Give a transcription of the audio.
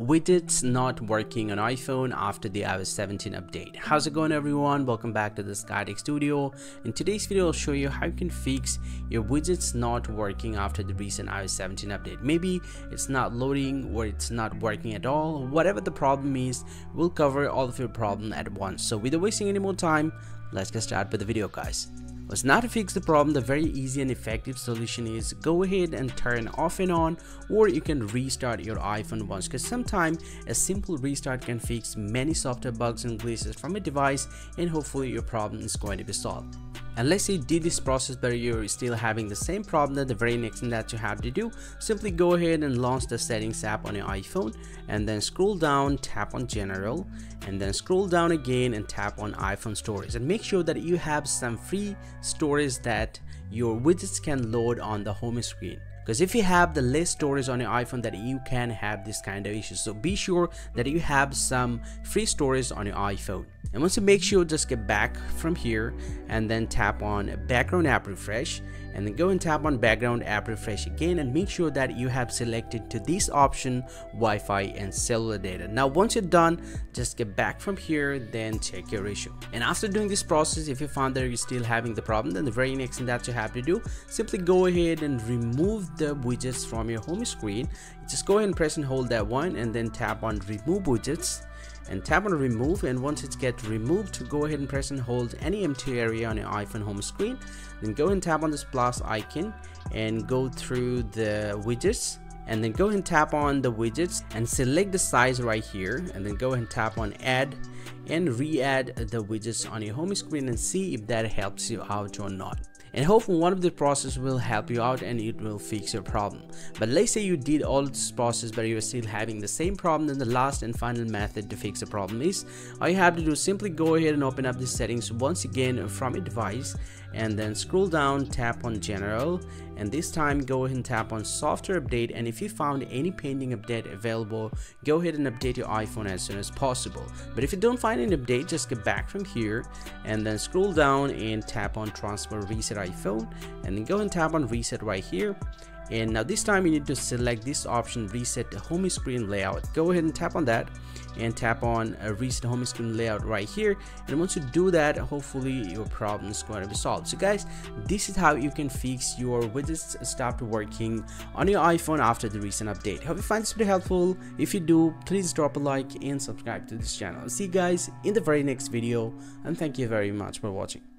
widgets not working on iPhone after the iOS 17 update. How's it going everyone? Welcome back to the SkyTech Studio. In today's video I'll show you how you can fix your widgets not working after the recent iOS 17 update. Maybe it's not loading or it's not working at all. Whatever the problem is, we'll cover all of your problem at once. So without wasting any more time, let's get started with the video guys. Was now to fix the problem, the very easy and effective solution is go ahead and turn off and on or you can restart your iPhone once because sometimes a simple restart can fix many software bugs and glitches from a device and hopefully your problem is going to be solved. And let's you did this process but you're still having the same problem then the very next thing that you have to do simply go ahead and launch the settings app on your iPhone and then scroll down tap on general and then scroll down again and tap on iPhone storage and make sure that you have some free storage that your widgets can load on the home screen. Because if you have the less storage on your iphone that you can have this kind of issues so be sure that you have some free storage on your iphone and once you make sure just get back from here and then tap on background app refresh and then go and tap on background app refresh again and make sure that you have selected to this option Wi-Fi and cellular data. Now once you're done, just get back from here, then check your issue. And after doing this process, if you found that you're still having the problem, then the very next thing that you have to do, simply go ahead and remove the widgets from your home screen. Just go ahead and press and hold that one and then tap on remove widgets and tap on remove and once it gets removed to go ahead and press and hold any empty area on your iPhone home screen. Then go and tap on this plus icon and go through the widgets and then go and tap on the widgets and select the size right here and then go and tap on add and re-add the widgets on your home screen and see if that helps you out or not and hopefully one of the process will help you out and it will fix your problem. But let's say you did all this process but you're still having the same problem then the last and final method to fix the problem is all you have to do is simply go ahead and open up the settings once again from your device and then scroll down tap on general and this time go ahead and tap on software update. And if you found any pending update available go ahead and update your iphone as soon as possible. But if you don't find an update just get back from here and then scroll down and tap on transfer reset iphone. And then go and tap on reset right here and now this time you need to select this option reset the home screen layout. Go ahead and tap on that and tap on a reset home screen layout right here. And once you do that hopefully your problem is going to be solved. So guys this is how you can fix your widgets stopped working on your iphone after the recent update. Hope you find this video helpful. If you do please drop a like and subscribe to this channel. See you guys in the very next video and thank you very much for watching